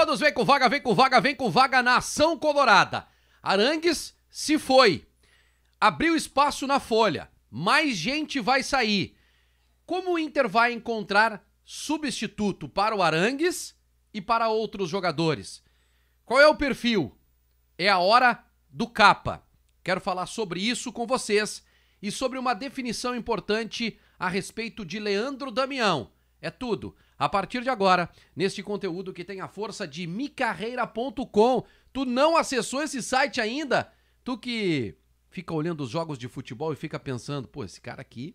todos, vem com vaga, vem com vaga, vem com vaga na Ação Colorada. Arangues se foi. Abriu espaço na folha. Mais gente vai sair. Como o Inter vai encontrar substituto para o Arangues e para outros jogadores? Qual é o perfil? É a hora do capa. Quero falar sobre isso com vocês e sobre uma definição importante a respeito de Leandro Damião. É tudo. A partir de agora, neste conteúdo que tem a força de micarreira.com. Tu não acessou esse site ainda? Tu que fica olhando os jogos de futebol e fica pensando, pô, esse cara aqui,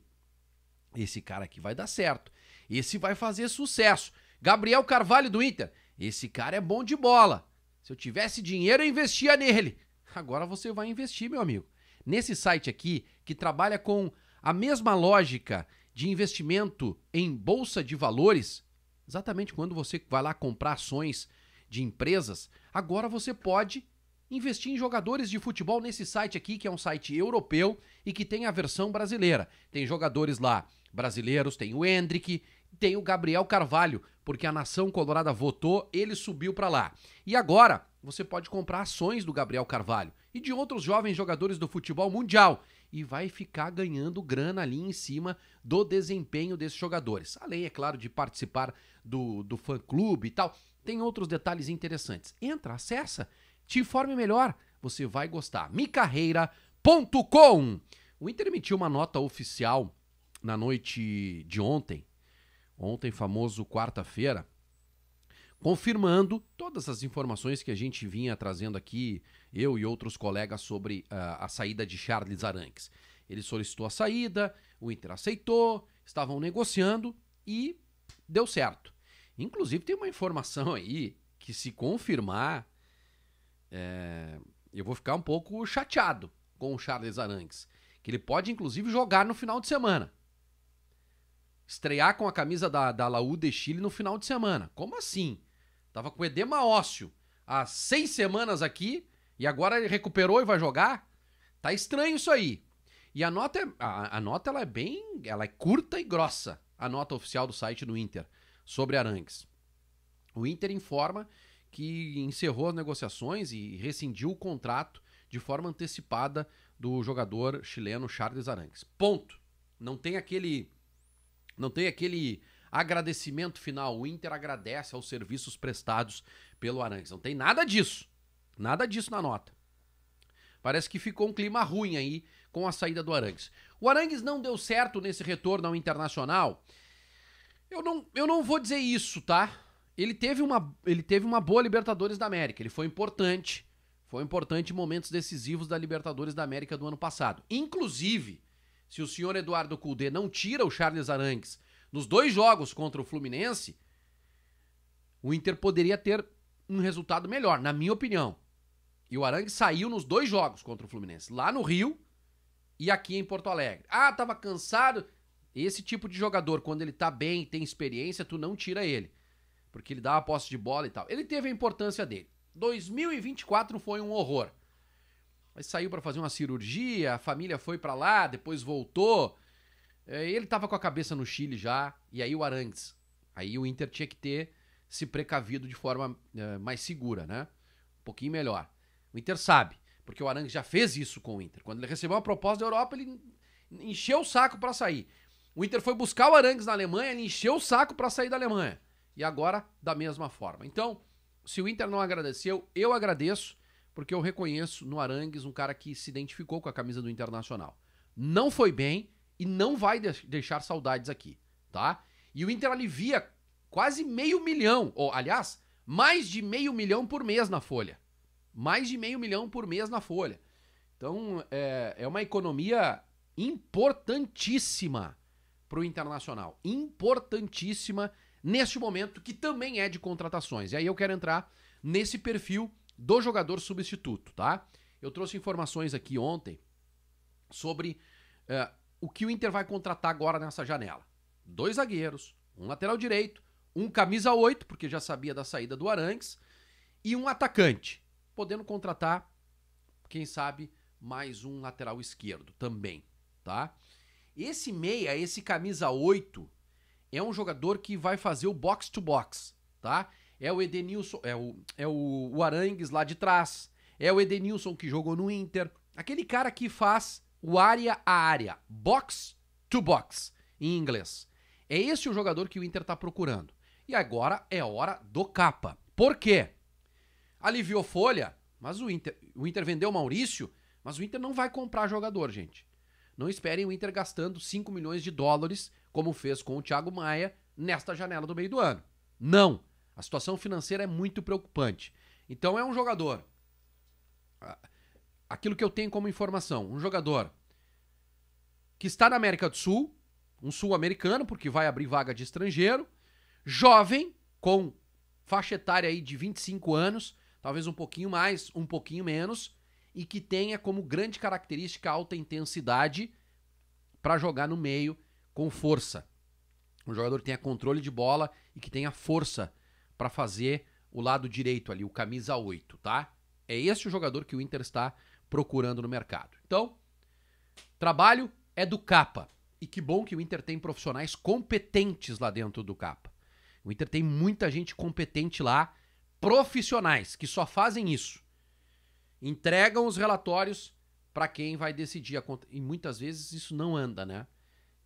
esse cara aqui vai dar certo. Esse vai fazer sucesso. Gabriel Carvalho do Inter, esse cara é bom de bola. Se eu tivesse dinheiro, eu investia nele. Agora você vai investir, meu amigo. Nesse site aqui, que trabalha com a mesma lógica de investimento em bolsa de valores, exatamente quando você vai lá comprar ações de empresas, agora você pode investir em jogadores de futebol nesse site aqui, que é um site europeu e que tem a versão brasileira. Tem jogadores lá brasileiros, tem o Hendrick, tem o Gabriel Carvalho, porque a nação colorada votou, ele subiu para lá. E agora você pode comprar ações do Gabriel Carvalho e de outros jovens jogadores do futebol mundial e vai ficar ganhando grana ali em cima do desempenho desses jogadores. Além, é claro, de participar do, do fã-clube e tal. Tem outros detalhes interessantes. Entra, acessa, te informe melhor. Você vai gostar. micarreira.com O Inter emitiu uma nota oficial na noite de ontem, ontem famoso quarta-feira, confirmando todas as informações que a gente vinha trazendo aqui, eu e outros colegas, sobre uh, a saída de Charles Aranques. Ele solicitou a saída, o Inter aceitou, estavam negociando e deu certo. Inclusive, tem uma informação aí que, se confirmar, é, eu vou ficar um pouco chateado com o Charles Aranques. Que ele pode, inclusive, jogar no final de semana. Estrear com a camisa da, da Laú de Chile no final de semana. Como assim? Tava com edema ósseo há seis semanas aqui e agora ele recuperou e vai jogar? Tá estranho isso aí. E a nota, é, a, a nota ela é bem, ela é curta e grossa, a nota oficial do site do Inter sobre Arangues. O Inter informa que encerrou as negociações e rescindiu o contrato de forma antecipada do jogador chileno Charles Arangues. Ponto. Não tem aquele não tem aquele agradecimento final. O Inter agradece aos serviços prestados pelo Arangues. Não tem nada disso. Nada disso na nota. Parece que ficou um clima ruim aí com a saída do Arangues. O Arangues não deu certo nesse retorno ao Internacional. Eu não, eu não vou dizer isso, tá? Ele teve, uma, ele teve uma boa Libertadores da América. Ele foi importante. Foi importante em momentos decisivos da Libertadores da América do ano passado. Inclusive, se o senhor Eduardo Cudê não tira o Charles Arangues nos dois jogos contra o Fluminense, o Inter poderia ter um resultado melhor, na minha opinião. E o Arangues saiu nos dois jogos contra o Fluminense, lá no Rio e aqui em Porto Alegre. Ah, tava cansado. Esse tipo de jogador, quando ele tá bem, tem experiência, tu não tira ele. Porque ele dá a posse de bola e tal. Ele teve a importância dele. 2024 foi um horror. Mas saiu para fazer uma cirurgia, a família foi para lá, depois voltou. É, ele tava com a cabeça no Chile já, e aí o Arangues. Aí o Inter tinha que ter se precavido de forma é, mais segura, né? Um pouquinho melhor. O Inter sabe, porque o Arangues já fez isso com o Inter. Quando ele recebeu uma proposta da Europa, ele encheu o saco para sair. O Inter foi buscar o Arangues na Alemanha, ele encheu o saco para sair da Alemanha. E agora, da mesma forma. Então, se o Inter não agradeceu, eu agradeço, porque eu reconheço no Arangues um cara que se identificou com a camisa do Internacional. Não foi bem e não vai deixar saudades aqui, tá? E o Inter alivia quase meio milhão, ou aliás, mais de meio milhão por mês na folha. Mais de meio milhão por mês na folha. Então, é, é uma economia importantíssima para o Internacional. Importantíssima neste momento, que também é de contratações. E aí eu quero entrar nesse perfil do jogador substituto, tá? Eu trouxe informações aqui ontem sobre uh, o que o Inter vai contratar agora nessa janela. Dois zagueiros, um lateral direito, um camisa 8, porque já sabia da saída do Arangues, e um atacante, podendo contratar, quem sabe, mais um lateral esquerdo também, tá? Esse meia, esse camisa 8, é um jogador que vai fazer o box to box, tá? é o Edenilson, é o, é o, o Arangues lá de trás, é o Edenilson que jogou no Inter, aquele cara que faz o área a área, box to box, em inglês. É esse o jogador que o Inter está procurando. E agora é hora do capa. Por quê? Aliviou folha, mas o Inter, o Inter vendeu Maurício, mas o Inter não vai comprar jogador, gente. Não esperem o Inter gastando 5 milhões de dólares, como fez com o Thiago Maia, nesta janela do meio do ano. Não. A situação financeira é muito preocupante. Então é um jogador. Aquilo que eu tenho como informação, um jogador que está na América do Sul, um sul-americano, porque vai abrir vaga de estrangeiro, jovem, com faixa etária aí de 25 anos, talvez um pouquinho mais, um pouquinho menos, e que tenha como grande característica alta intensidade para jogar no meio com força. Um jogador que tenha controle de bola e que tenha força para fazer o lado direito ali, o camisa 8, tá? É esse o jogador que o Inter está procurando no mercado. Então, trabalho é do Capa. E que bom que o Inter tem profissionais competentes lá dentro do Capa. O Inter tem muita gente competente lá, profissionais, que só fazem isso. Entregam os relatórios para quem vai decidir a conta. E muitas vezes isso não anda, né?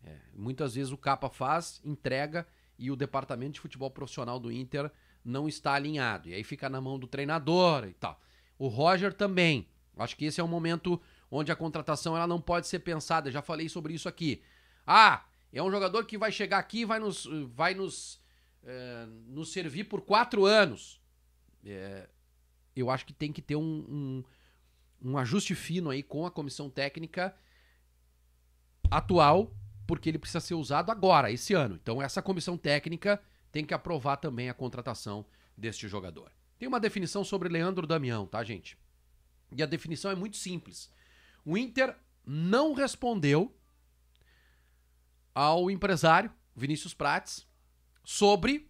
É, muitas vezes o Capa faz, entrega e o departamento de futebol profissional do Inter não está alinhado. E aí fica na mão do treinador e tal. O Roger também. Acho que esse é um momento onde a contratação ela não pode ser pensada. Já falei sobre isso aqui. Ah, é um jogador que vai chegar aqui e vai nos, vai nos, é, nos servir por quatro anos. É, eu acho que tem que ter um, um, um ajuste fino aí com a comissão técnica atual, porque ele precisa ser usado agora, esse ano. Então, essa comissão técnica tem que aprovar também a contratação deste jogador. Tem uma definição sobre Leandro Damião, tá, gente? E a definição é muito simples. O Inter não respondeu ao empresário Vinícius Prates sobre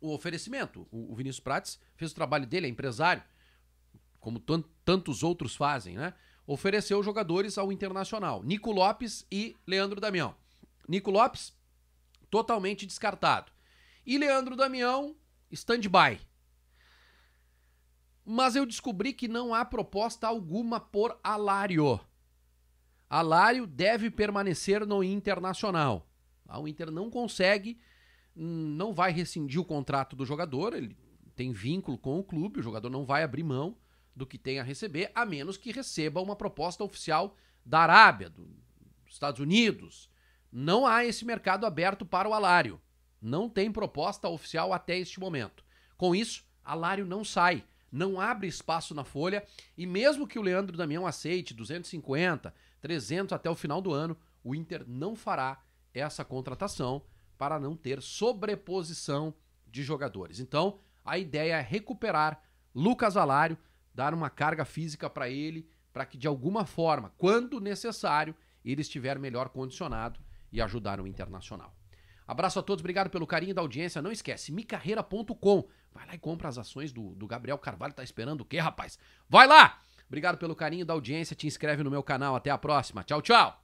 o oferecimento. O, Vinícius Prates fez o trabalho dele, é empresário, como tantos outros fazem, né? Ofereceu jogadores ao Internacional, Nico Lopes e Leandro Damião. Nico Lopes, totalmente descartado. E Leandro Damião, stand-by. Mas eu descobri que não há proposta alguma por Alário. Alário deve permanecer no Internacional. Ah, o Inter não consegue, não vai rescindir o contrato do jogador, ele tem vínculo com o clube, o jogador não vai abrir mão do que tem a receber, a menos que receba uma proposta oficial da Arábia, dos Estados Unidos. Não há esse mercado aberto para o Alário. Não tem proposta oficial até este momento. Com isso, Alário não sai, não abre espaço na folha e mesmo que o Leandro Damião aceite 250, 300 até o final do ano, o Inter não fará essa contratação para não ter sobreposição de jogadores. Então, a ideia é recuperar Lucas Alário, dar uma carga física para ele, para que de alguma forma, quando necessário, ele estiver melhor condicionado e ajudar o Internacional. Abraço a todos, obrigado pelo carinho da audiência. Não esquece, micarreira.com. Vai lá e compra as ações do, do Gabriel Carvalho. Tá esperando o quê, rapaz? Vai lá! Obrigado pelo carinho da audiência. Te inscreve no meu canal. Até a próxima. Tchau, tchau!